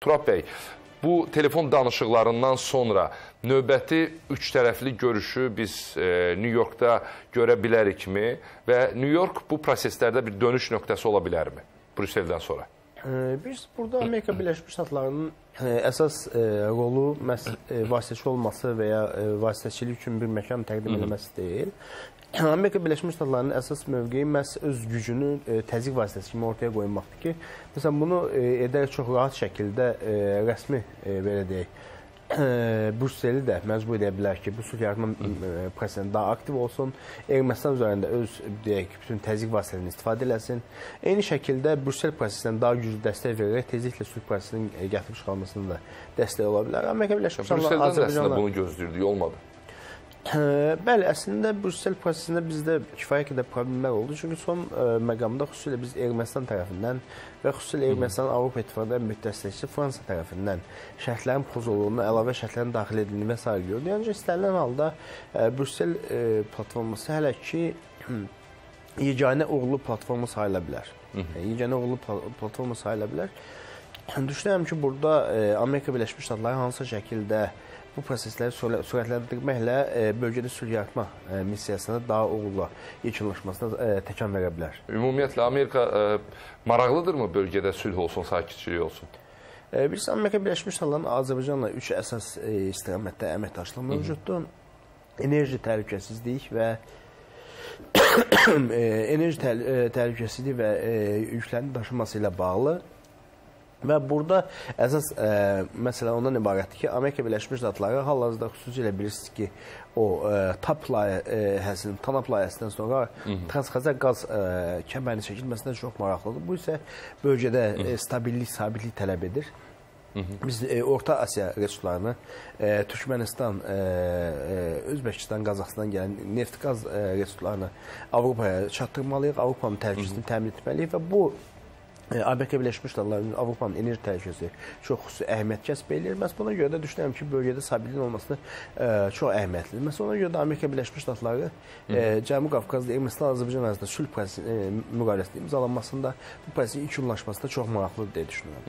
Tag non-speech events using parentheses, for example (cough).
Turab bəy, bu telefon danışıqlarından sonra növbəti üç tərəfli görüşü biz e, New Yorkda görə bilərikmi və New York bu proseslərdə bir dönüş nöqtəsi ola bilərmi Brüsseldən sonra? Biz burada Amerika Birləşmiş Ştatlarının e, əsas e, rolu məhz e, vasitəçi olması və ya e, vasitəçilik üçün bir məkan təqdim etməsi deyil. Amerika Birləşmiş Ştatlarının əsas mövqeyi məhz öz gücünü təzyiq vasitəsi kimi ortaya qoymaqdır ki, məsələn bunu edərək çox rahat şəkildə rəsmi belə deyək Brüsseli də məcbur edə bilər ki, bu sülh yaratma prosesində daha aktiv olsun, Ermənistan üzərində öz deyək bütün təzyiq vasitələrindən istifadə eləsin. Eyni şəkildə Brüssel prosesinə daha güclü dəstək verərək tezliklə sülh prosesinin gətirib çıxarılmasında da dəstək ola bilər. Amerika Birləşmiş Ştatları Azərbaycanla bunu gözləyirdik, olmadı. Bəli, əslində Brüssel prosesində bizdə kifayət qədər problemlər oldu. Çünki son ə, məqamda xüsusilə biz Ermənistan tərəfindən və xüsusilə Ermənistan Avropa İttifaqında müttəfiqçisi Fransa tərəfindən şərtlərin pozulduğunu, əlavə şərtlərin daxil edildiyini və sair gördük. Ancaq istənilən halda ə, Brüssel ə, platforması hələ ki yeganə uğurlu platforma sayıla bilər. Yəni, Yeganə uğurlu pla- platforma sayıla bilər. Düşünürəm ki, burada ə, Amerika Birləşmiş Ştatları hansısa şəkildə bu prosesləri sürə- sürətləndirməklə e, bölgədə sülh yaratma e, missiyasına daha uğurla yekunlaşmasına e, təkan verə bilər. Ümumiyyətlə Amerika maraqlıdırmı bölgədə sülh olsun, sakitçilik olsun? Biz Amerika Birləşmiş Ştatlarının Azərbaycanla üç əsas istiqamətdə əməkdaşlıq mövcuddur. Enerji təhlükəsizlik və (coughs) enerji təhl təhlükəsizlik və yüklərin daşınması ilə bağlı Və burada əsas ə, məsələ ondan ibarətdir ki, Amerika Birləşmiş Ştatları hal-hazırda xüsusilə bilirsiniz ki, o ə, TAP layihəsinin, TANAP layihəsindən sonra Transxəzər qaz ə, kəmərini çəkilməsindən çox maraqlıdır. Bu isə bölgədə ə, stabillik, sabitlik tələb edir. Biz e, Orta Asiya resurslarını e, Türkmənistan, e, e, Özbəkistan, Qazaxıstan gələn neft qaz e, resurslarını Avropaya çatdırmalıyıq, Avropanın təhlükəsizliyini təmin etməliyik və bu e, Amerika Birləşmiş Ştatlarının Avropanın enerji təhlükəsizliyi çox xüsusi əhəmiyyət kəsb edir. Məhz buna görə də düşünürəm ki, bölgədə sabitliyin olması e, çox əhəmiyyətlidir. Məhz ona görə də Amerika Birləşmiş Ştatları e, Cənubi Qafqazda Ermənistan Azərbaycan arasında sülh prosesi müqaviləsinin imzalanmasında bu prosesin yekunlaşmasında çox maraqlıdır deyə düşünürəm.